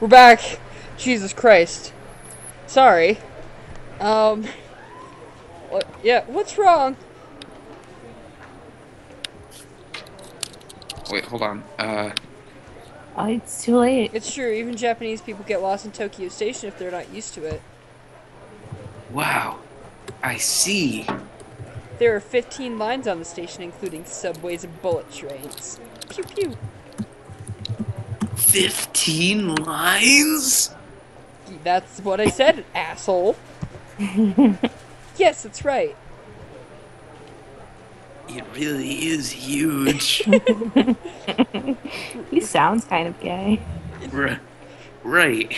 We're back. Jesus Christ. Sorry. Um. What? Yeah. What's wrong? Wait, hold on. Uh, Oh, it's too late. It's true. Even Japanese people get lost in Tokyo Station if they're not used to it. wow. I see. There are 15 lines on the station, including subways and bullet trains. Pew pew. 15 lines? That's what I said, asshole. yes, that's right. It really is huge. He sounds kind of gay. R- right.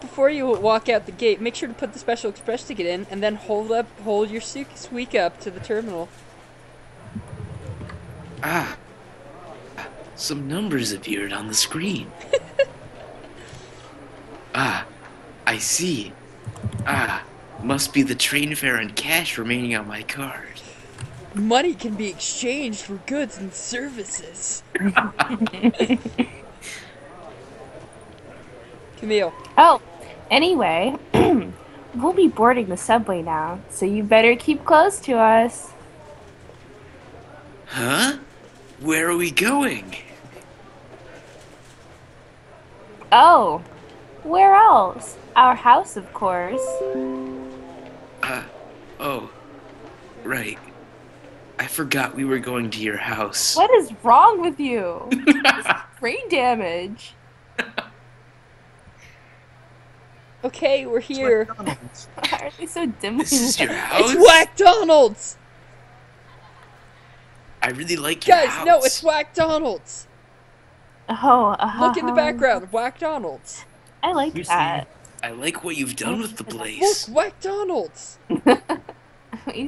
Before you walk out the gate, make sure to put the special express ticket in, and then hold up, hold your su- squeak up to the terminal. Ah. Some numbers appeared on the screen. ah. I see. Ah. Must be the train fare and cash remaining on my card. Money can be exchanged for goods and services. Camille, Oh, anyway, we'll be boarding the subway now, so you better keep close to us. Huh? Where are we going? Oh, where else? Our house, of course. Uh, oh. Right. I forgot we were going to your house. What is wrong with you? Brain damage. okay, we're here. Why are they so dimly This is your house? It's Whack Donald's! I really like your Guys, house. no, it's Whack Donald's! Oh, uh, Look in the background, Whack Donald's. I like You see. that. I like what you've done with the Look, place. Whack Donald's! we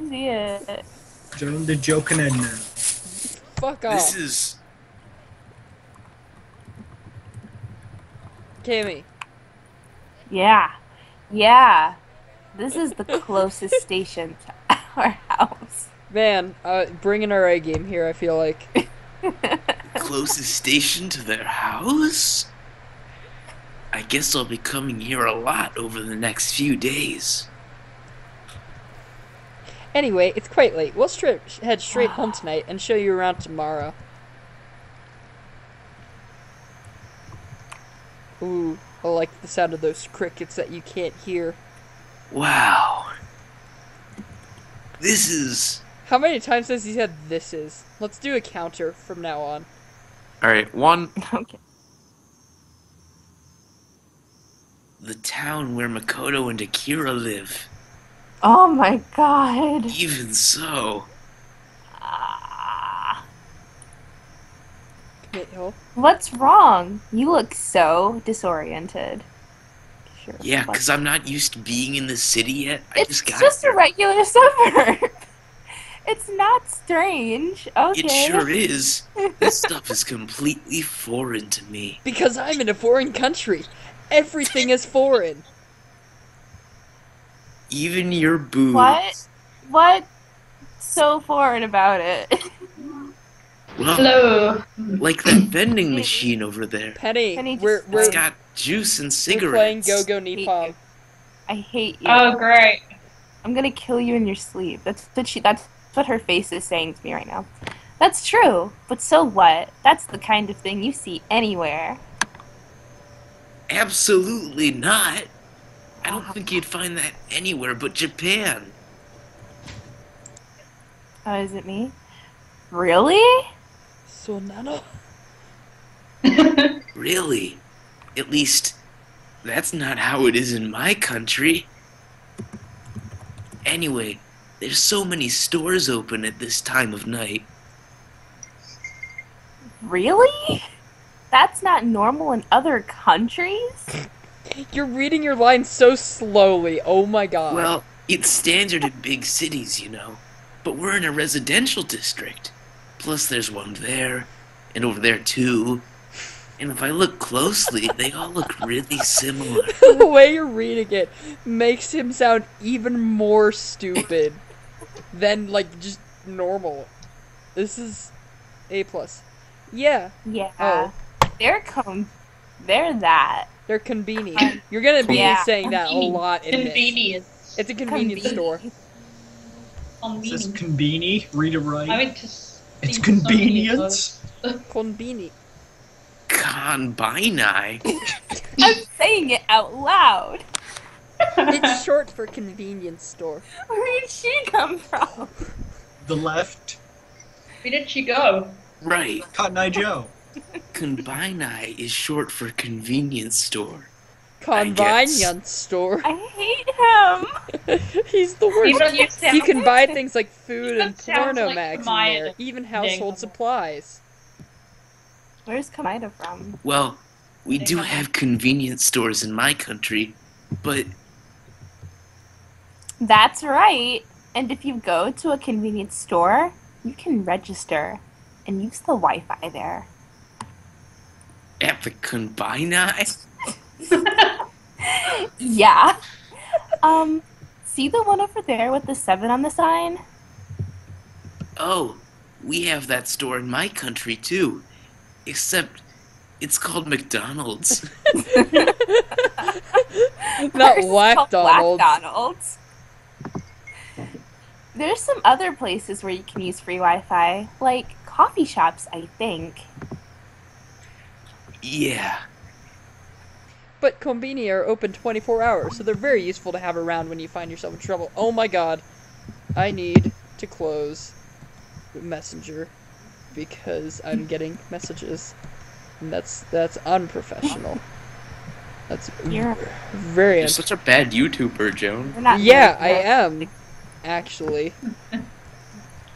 see it. Join the joking end now. Fuck off. This is Cammy, Yeah. Yeah. This is the closest station to our house. man, uh, bringing our A game here, I feel like. closest station to their house. I guess I'll be coming here a lot over the next few days. Anyway, it's quite late. We'll head straight home tonight and show you around tomorrow. Ooh, I like the sound of those crickets that you can't hear. Wow. This is How many times has he said this is? Let's do a counter from now on. All right, one Okay. the town where Makoto and Akira live. Oh my god. Even so, Ah. Camille, What's wrong? You look so disoriented. Sure. yeah, because I'm not used to being in the city yet. I it's just got just a regular suburb. It's not strange. Okay. It sure is. This stuff is completely foreign to me. because I'm in a foreign country. Everything is foreign. Even your boobs. What? What? So foreign about it. Well, Hello. like that vending machine over there. Penny, Penny, we're just we're, It's got juice and we're playing cigarettes. Go Go Hate Nippon. I hate you. Oh, great. I'm gonna kill you in your sleep. That's what she. That's what her face is saying to me right now. That's true, but so what? That's the kind of thing you see anywhere. Absolutely not. I don't think you'd find that anywhere but Japan. Oh, is it me? Really? So Nano. Really? At least, that's not how it is in my country. Anyway, there's so many stores open at this time of night. Really? That's not normal in other countries? You're reading your lines so slowly. Oh my god. Well, it's standard in big cities, you know. But we're in a residential district. Plus, there's one there, and over there too. And if I look closely, they all look really similar. the way you're reading it makes him sound even more stupid than like just normal. This is A plus. Yeah. Yeah. Oh. They're come They're that. They're convenient. You're gonna be Yeah. saying that a lot in this. Convenience. It's a convenience store. It says Convenience. conveni. Read it right. I went to it's see somebody convenience. Convenient. Conbini. I'm saying it out loud. It's short for convenience store. Where did she come from? The left. Where did she go? Right. Cotton Eye Joe. Conbini is short for convenience store. I guess. Convenience store. I hate him. He's the worst. Even you sound- You can buy things like food and porno like mags in there, even household name. supplies. Where's Kamida from? Well, we do have convenience stores in my country, but That's right. And if you go to a convenience store, you can register and use the Wi-Fi there. at the Conbini? Yeah. um, see the one over there with the seven on the sign? Oh, we have that store in my country too. Except it's called McDonald's. Not Ours is Whack Donald's. Donald's. There's some other places where you can use free Wi-Fi, like coffee shops, I think. yeah. But Combini are open 24 hours, so they're very useful to have around when you find yourself in trouble. Oh my god. I need to close Messenger because I'm getting messages. And that's that's unprofessional. That's You're- very You're such a bad YouTuber, Joan. Yeah, I very good. am. Actually.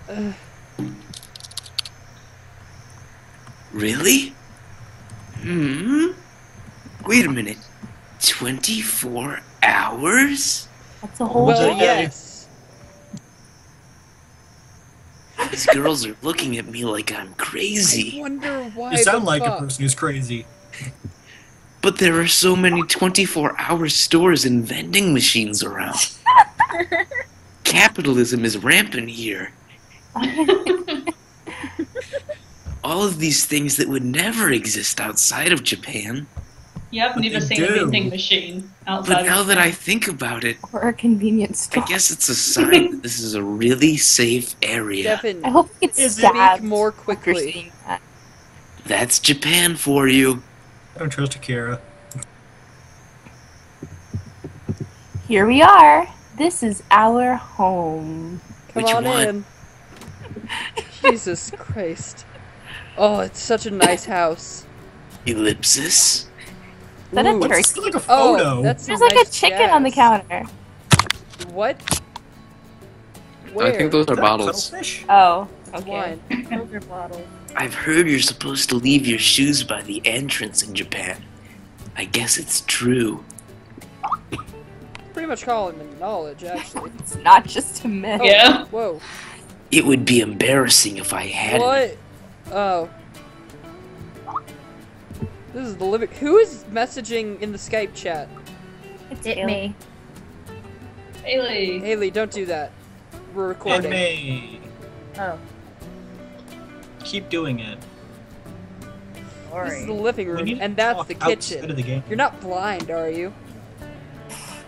Ugh. Really? Hmm? Wait a minute. 24 hours? That's a whole well, day. yes. These girls are looking at me like I'm crazy. I wonder why. You sound the like a person who's crazy. But there are so many 24 hour stores and vending machines around. Capitalism is rampant here. All of these things that would never exist outside of Japan. Yep, But never they seen a do. vending machine But now of that I think about it, or a convenience store. I guess it's a sign that this is a really safe area. Devin, I hope you get Is it- stabbed speak more quickly. that. That's Japan for you. I don't trust Akira. Here we are. This is our home. Come Which on one? in. Jesus Christ. Oh, it's such a nice house. Ellipsis. Is that a turkey? It's like a Oh, that's There's some like a nice chicken on the counter. What? Where? I think those are bottles. cuttlefish? Oh, It's okay. wine. Those are bottles. I've heard you're supposed to leave your shoes by the entrance in Japan. I guess it's true. Pretty much common knowledge, actually. It's not just a myth. Oh, Yeah. Whoa. It would be embarrassing if I hadn't. What? Oh. This is the living. Who is messaging in the Skype chat? It's It me. Haley. Haley, don't do that. We're And recording. me. Oh, Keep doing it. This is the living room, and that's the kitchen. the game. You're not blind, are you?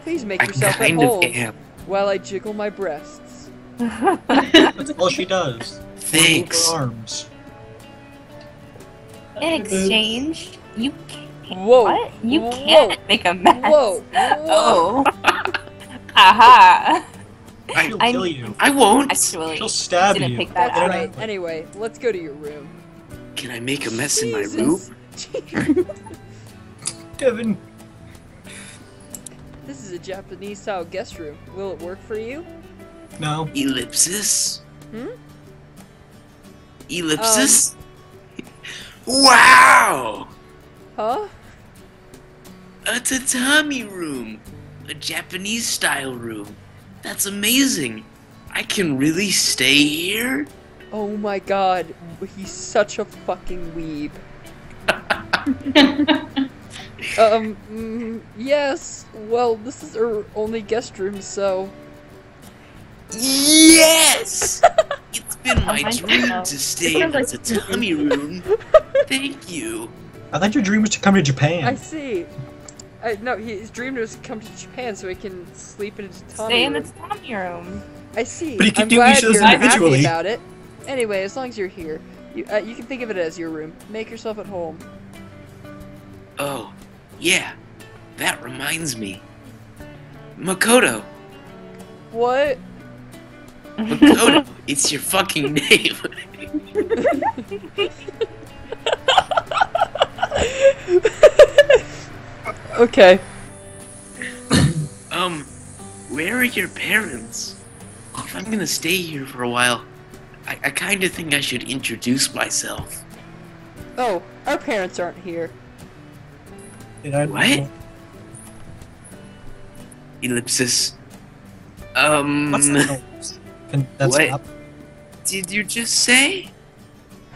Please make I yourself at home of am. while I jiggle my breasts. That's all she does. Thanks. Her arms. In exchange, you can't. Whoa. What? You Whoa. can't make a mess. Whoa! Oh. Whoa! Oh. Aha. I, She'll I- kill you. I won't. Actually, She'll stab didn't you. pick that That's up. right. Anyway, let's go to your room. Can I make a mess in my room? Devin, This is a Japanese style guest room. Will it work for you? no. Ellipsis? Hmm? Ellipsis? wow! Huh? A tatami room. A Japanese style room. That's amazing. I can really stay here? Oh my god, he's such a fucking weeb. Um, mm, yes. Well, this is our only guest room, so. Yes! it's been my my dream God. to stay in a Sounds like- tatami room. Thank you. I thought your dream was to come to Japan. I see. Uh, no, he, his dream was to come to Japan so he can sleep in his tummy Stay in room. its Tommy room. I see. But he can I'm do glad each of those individually. about it. Anyway, as long as you're here, you, uh, you can think of it as your room. Make yourself at home. Oh, yeah. That reminds me. Makoto. What? Makoto, it's your fucking name. Okay. um, where are your parents? If I'm gonna stay here for a while, I, I kinda think I should introduce myself. Oh, our parents aren't here. Did I- What? Ellipsis. Um, What's the noise? That What? stop? did you just say?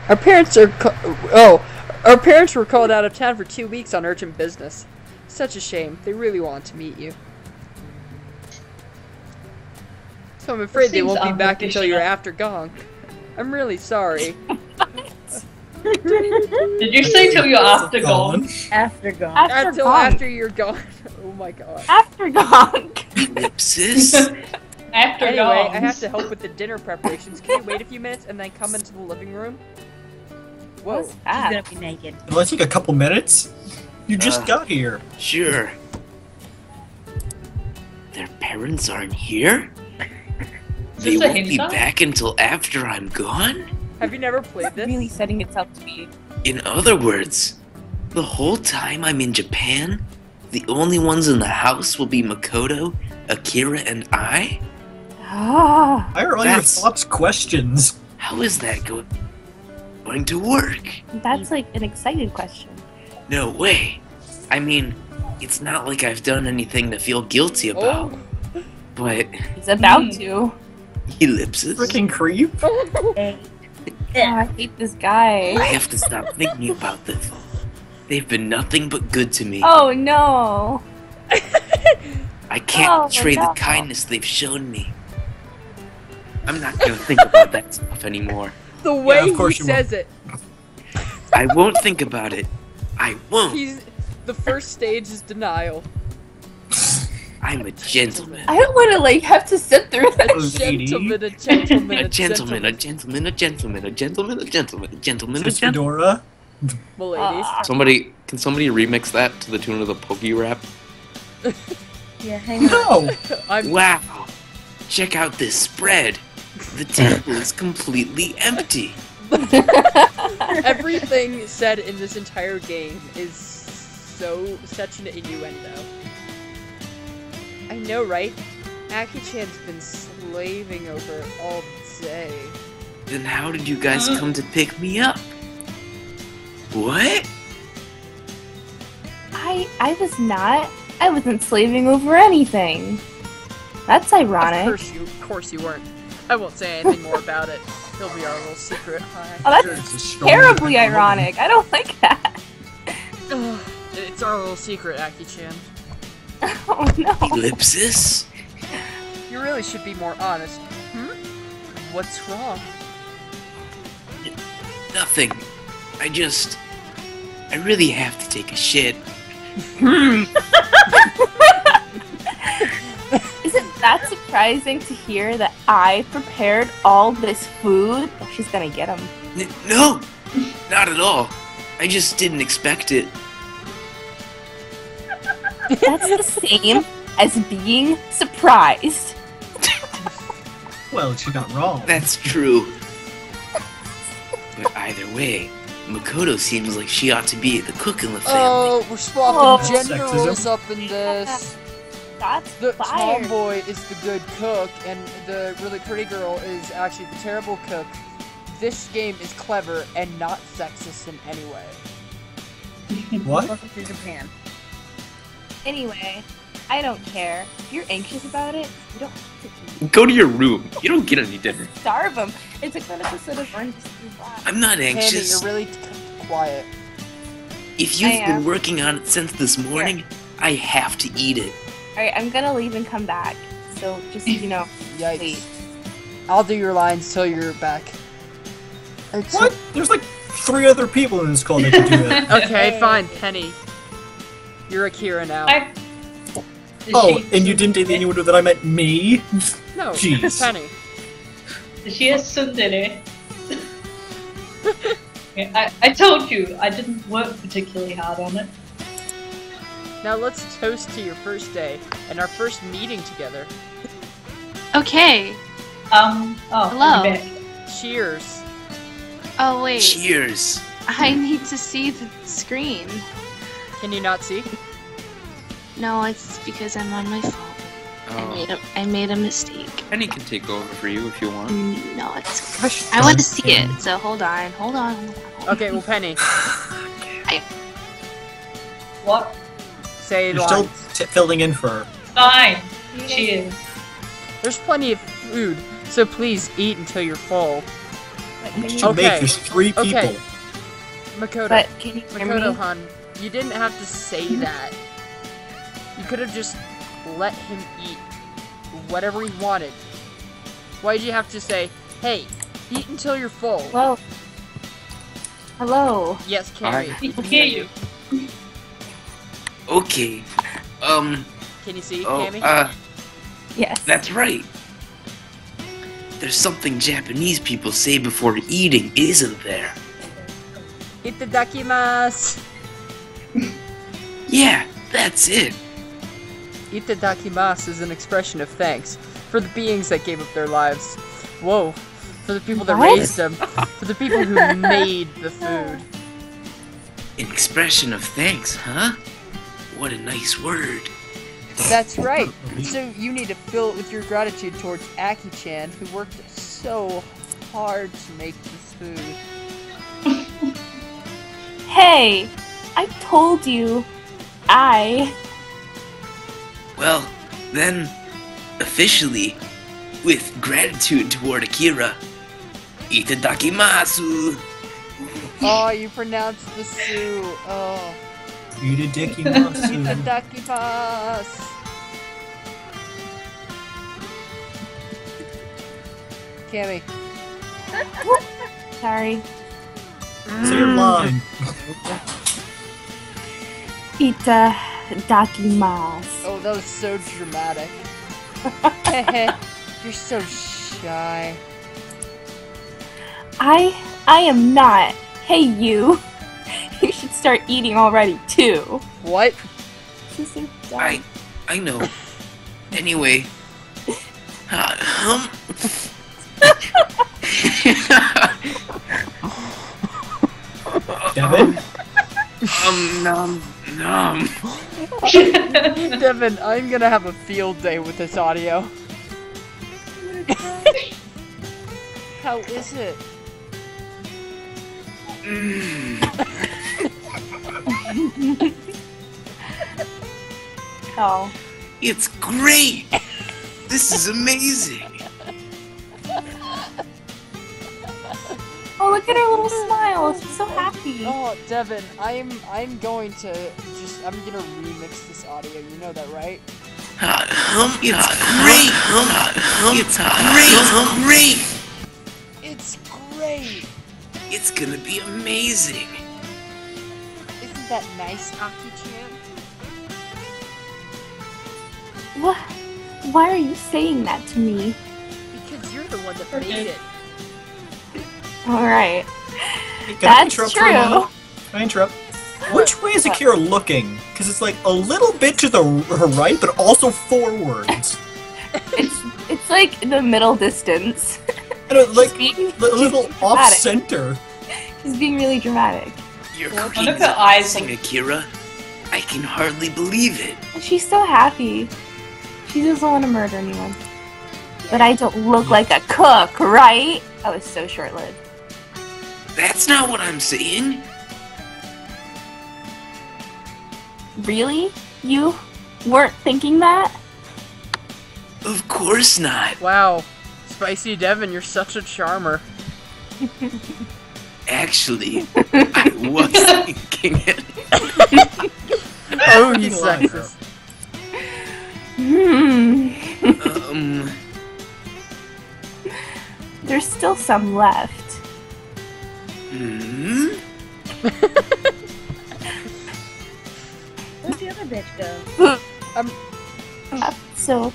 Our parents are. Co- oh, our parents were called out of town for two weeks on urgent business. Such a shame. They really want to meet you. So I'm afraid they won't be back until you're after gong. I'm really sorry. Did you say till you're after gone? After gone. After Until gong. after you're gone. Oh my god. After gong. Ellipsis? after Anyway, gone. I have to help with the dinner preparations. Can you wait a few minutes and then come into the living room? Whoa. What's She's that? gonna be naked. It'll only take a couple minutes. You just Uh. got here. Sure. Their parents aren't here? They won't be hentai? back until after I'm gone? Have you never played this? Really setting itself to be. In other words, the whole time I'm in Japan, the only ones in the house will be Makoto, Akira, and I? Ah. Why are all your That's- thoughts questions? How is that go- going to work? That's like an excited question. No way. I mean, it's not like I've done anything to feel guilty about, Oh. but He's about Hmm. to. ellipses. Freaking creep. Hey. Oh, I hate this guy. I have to stop thinking about this. They've been nothing but good to me. Oh no. I can't Oh, betray no. the kindness they've shown me. I'm not gonna think about that stuff anymore. The way of course he you won't. says it. I won't think about it. I won't. He's the first stage is denial. I'm a gentleman. I don't want to like have to sit through A that. Lady. gentleman, a gentleman, A gentleman, a gentleman, a gentleman, a gentleman, a gentleman, a gentleman, a Miss gentleman. Fedora. Miladies. Ah. Somebody, can somebody remix that to the tune of the PokéRap? Yeah, hang on. No! Wow! Check out this spread. The table is completely empty. everything said in this entire game is so such an innuendo. I know, right? Aki-chan's been slaving over it all day. Then how did you guys Huh? come to pick me up? What? I I was not. I wasn't slaving over anything. That's ironic. Of ironic. course you, of course you weren't. I won't say anything more about it. It'll be our little secret. Hi. Oh, that's It's terribly ironic. I don't like that. It's our little secret, Aki-chan. Oh no. Ellipsis? You really should be more honest. Hmm? What's wrong? Nothing. I just. I really have to take a shit. Isn't that surprising to hear that I prepared all this food? Oh, she's gonna get him. N- no! Not at all. I just didn't expect it. That's the same as being surprised. Well, she's not wrong. That's true. But either way, Makoto seems like she ought to be the cook in the uh, family. Oh, we're swapping Oh. gender Sexism. roles up in this. That's The fire. tomboy is the good cook, and the really pretty girl is actually the terrible cook. This game is clever and not sexist in any way. What? Welcome to Japan. Anyway, I don't care. If you're anxious about it, you don't have to Go to your room. You don't get any dinner. starve them. It's a good episode of Orange is the New Black. I'm not Tammy, anxious. you're really t- quiet. If you've I been am. working on it since this morning, I have to eat it. Alright, I'm gonna leave and come back. So just, you know, Yikes. wait. I'll do your lines till you're back. It's What? There's like three other people in this call that can do that. Okay, fine, Penny. You're Akira now. I. Oh, she- and you didn't take the innuendo that I meant me? no, Jeez. Penny. She a tsundere? Yeah, I, I told you I didn't work particularly hard on it. Now let's toast to your first day and our first meeting together. Okay. Um. Oh, Hello. Cheers. Oh wait. Cheers. I need to see the screen. Can you not see? No, it's because I'm on my phone. I Oh, made a I made a mistake. Penny can take over for you if you want. Mm, No, it's Gosh, I want to see it. it. So hold on, hold on. Hold on. Okay, well, Penny, What? say it You're still t- filling in for her. Fine. Cheers. There's plenty of food, so please eat until you're full. But can you- To Okay. make there's three people. Okay. Makoto, But can you hear Makoto me? Han, you didn't have to say that. You could have just let him eat whatever he wanted. Why did you have to say, hey, eat until you're full? Hello. Hello. Yes, Carrie. I- We can hear you. Okay. Um. Can you see, Oh. Cammy? Uh. Yes. That's right. There's something Japanese people say before eating, isn't there? Itadakimasu! Yeah, that's it. Itadakimasu is an expression of thanks for the beings that gave up their lives. Whoa. For the people that What? raised them. For the people who made the food. An expression of thanks, huh? What a nice word. That's right. So you need to fill it with your gratitude towards Aki-chan, who worked so hard to make this food. Hey, I told you. I. Well, then, officially, with gratitude toward Akira, itadakimasu. Oh, you pronounced the su. Oh. Eat a dicky masu. Itadakimasu. Cammy. Sorry. Say your mm. line. Ita dakimasu. Oh, that was so dramatic. You're so shy. I. I am not. Hey, you. You should start eating already, too. What? This so dumb. I, I know. Anyway, uh, um, Devin? um, nom, nom. Devin, I'm gonna have a field day with this audio. How is it? Oh. It's great. This is amazing. Look at her little smile. She's so happy. Oh, Devin, I'm I'm going to just I'm gonna remix this audio. You know that, right? Uh, um, it's great. Um, it's great. Great. It's great. It's gonna be amazing. Isn't that nice, Aki-chan? What? Why are you saying that to me? Because you're the one that Okay. made it. Alright. Can I That's interrupt for a true. moment? Can I interrupt? Which way is Akira looking? Because it's like a little bit to the her right, but also forwards. It's it's like the middle distance. And it, like being, a little off center. She's being really dramatic. Your Well, cooking look is at her eyes. amazing, Akira. I can hardly believe it. She's so happy. She doesn't want to murder anyone. But I don't look like a cook, right? I was so short lived. That's not what I'm saying. Really? You weren't thinking that? Of course not. Wow, Spicy Devin, you're such a charmer. Actually, I was thinking it. Oh, he's Fucking sexist. Hmm. Um, There's still some left. Hmm? Where'd the other bitch go? Uh, So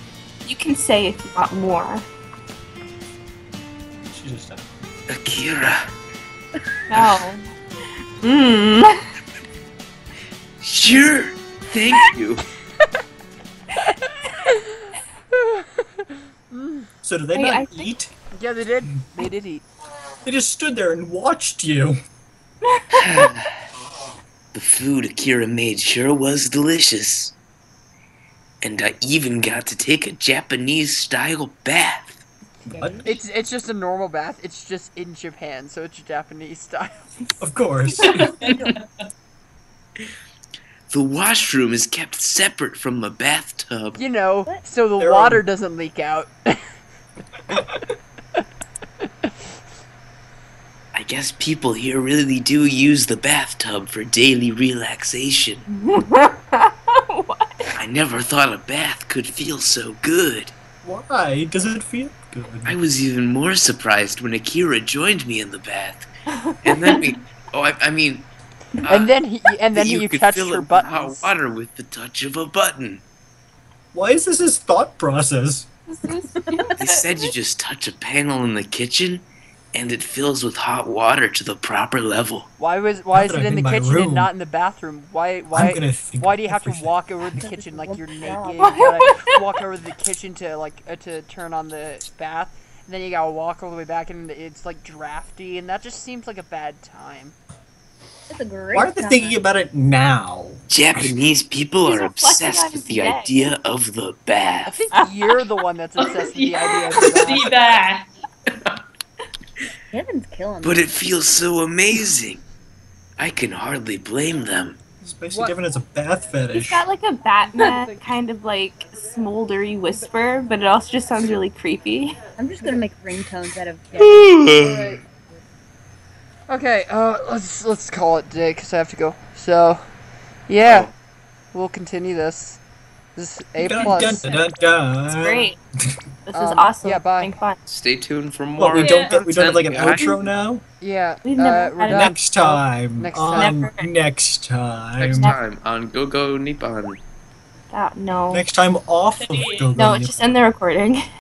you can say if you want more. She's just uh, Akira. No. Mmm. Sure. Thank you. So did they Hey, not I think- eat? Yeah, they did. They did eat. They just stood there and watched you. the food Akira made sure was delicious. And I even got to take a Japanese style bath. What? It's it's just a normal bath. It's just in Japan, so it's Japanese style. Of course. The washroom is kept separate from the bathtub. You know, What? so the They're water on- doesn't leak out. I guess people here really do use the bathtub for daily relaxation. what? I never thought a bath could feel so good. Why does it feel good? I was even more surprised when Akira joined me in the bath. And then we. Oh, I, I mean. uh, and then he and then you he could touched her it hot water with the touch of a button. Why is this his thought process? They said you just touch a panel in the kitchen, and it fills with hot water to the proper level. Why was why is it in I'm the kitchen room. and not in the bathroom? Why why why do you have to everything. walk over the kitchen like you're naked? You gotta walk over the kitchen to like uh, to turn on the bath, and then you gotta walk all the way back, and it's like drafty, and that just seems like a bad time. It's a great Why are they time. thinking about it now? Japanese people He's are obsessed with the day. idea of the bath. I think you're the one that's obsessed with the idea of the bath. See that? Kevin's killing But me. it feels so amazing. I can hardly blame them. Spacey What? Devin has a bath He's fetish. got like a Batman kind of like smoldery whisper, but it also just sounds really creepy. I'm just gonna make ringtones out of Alright. Okay, uh, let's let's call it day because I have to go. So, yeah, we'll continue this. This is a Dun, plus. dun, dun, dun, It's great. This is Um, awesome. yeah, bye. Having fun. Stay tuned for more. What, we don't Yeah. get, we don't have like an content, outro now? Yeah, We've uh, never we're had a- done. Next time. Next on time. Never. next time. Next time on Go Go Nippon. Uh, no. Next time off of Go Go No, Nip- just end the recording.